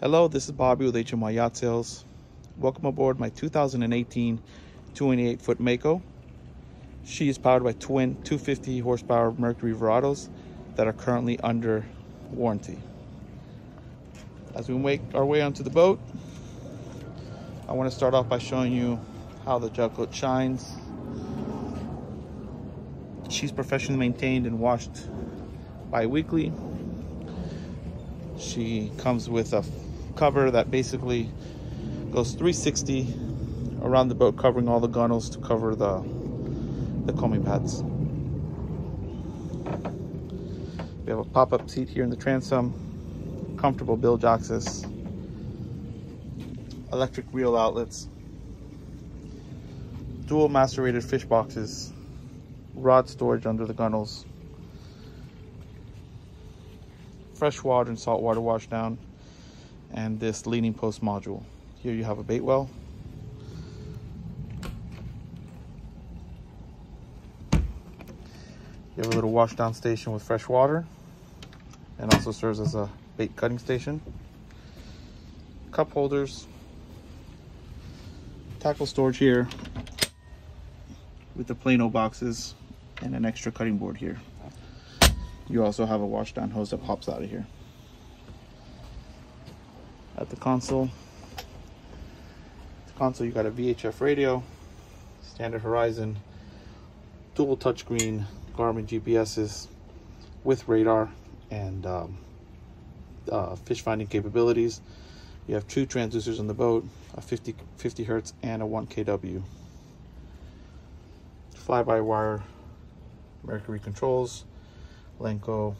Hello, this is Bobby with HMY Yacht Sales. Welcome aboard my 2018 28 foot Mako. She is powered by twin 250 horsepower Mercury Verados that are currently under warranty. As we make our way onto the boat, I want to start off by showing you how the gel coat shines. She's professionally maintained and washed bi-weekly. She comes with a cover that basically goes 360 around the boat, covering all the gunnels to cover the, the coaming pads. We have a pop-up seat here in the transom, comfortable bilge access, electric reel outlets, dual macerated fish boxes, rod storage under the gunnels, fresh water and saltwater wash down, and this leaning post module. Here you have a bait well. You have a little wash down station with fresh water and also serves as a bait cutting station. Cup holders, tackle storage here with the plano boxes and an extra cutting board here. You also have a wash down hose that pops out of here at the console. The console, you got a VHF radio, standard Horizon, dual touchscreen Garmin GPSs with radar and um, uh, fish finding capabilities. You have two transducers on the boat, a 50, 50 hertz and a 1 kW. Fly-by-wire Mercury controls, Lenco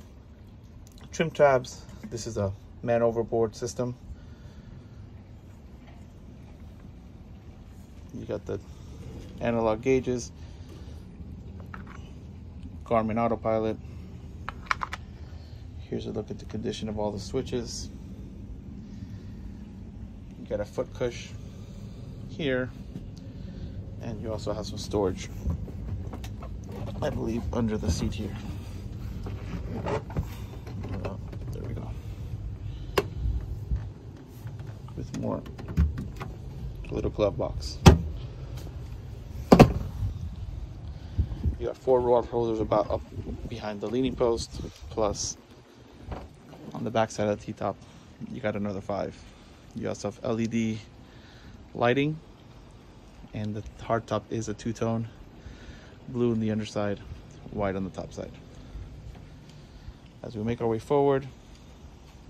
trim tabs. This is a man overboard system. You got the analog gauges, Garmin autopilot. Here's a look at the condition of all the switches. You got a foot cush here, and you also have some storage, I believe, under the seat here. Oh, there we go. With more little glove box. You got four rod holders about up behind the leaning post, plus on the back side of the T-top, you got another five. You also have LED lighting, and the hardtop is a two-tone, blue on the underside, white on the top side. As we make our way forward,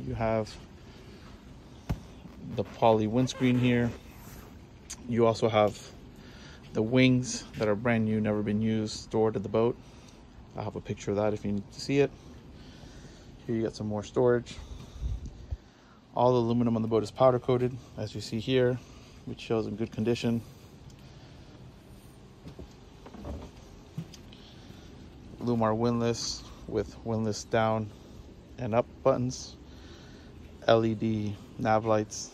you have the poly windscreen here. You also have the wings that are brand new, never been used, stored at the boat. I have a picture of that if you need to see it. Here you got some more storage. All the aluminum on the boat is powder coated, as you see here, which shows in good condition. Lewmar windlass with windlass down and up buttons. LED nav lights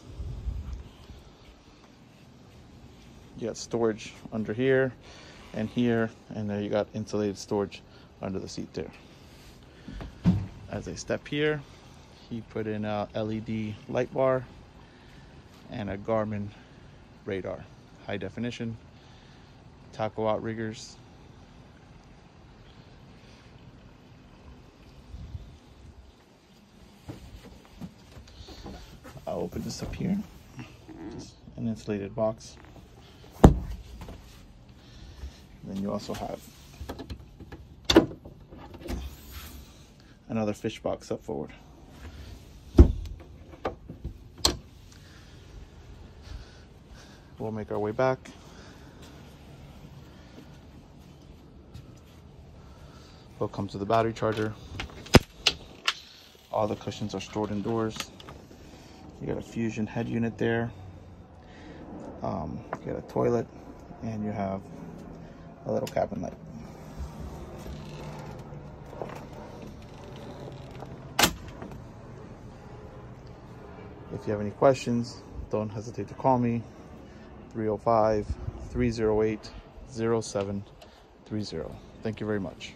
you got storage under here and here and there you got insulated storage under the seat there. As I step here he put in a LED light bar and a Garmin radar. High definition taco outriggers. I'll open this up here. An insulated box then you also have another fish box up forward. We'll make our way back. We'll come to the battery charger. All the cushions are stored indoors. You got a fusion head unit there. Um, you got a toilet and you have a little cabin light. If you have any questions, don't hesitate to call me 305 308 0730. Thank you very much.